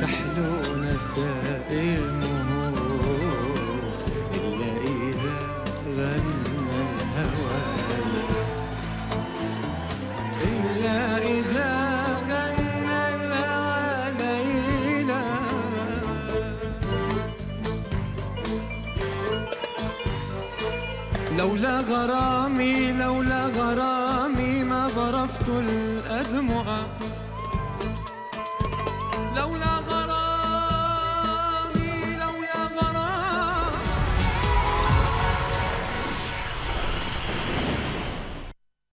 تحلو نسائمه إلا إذا غنى. لولا غرامي لولا غرامي ما ظرفت الأدمع.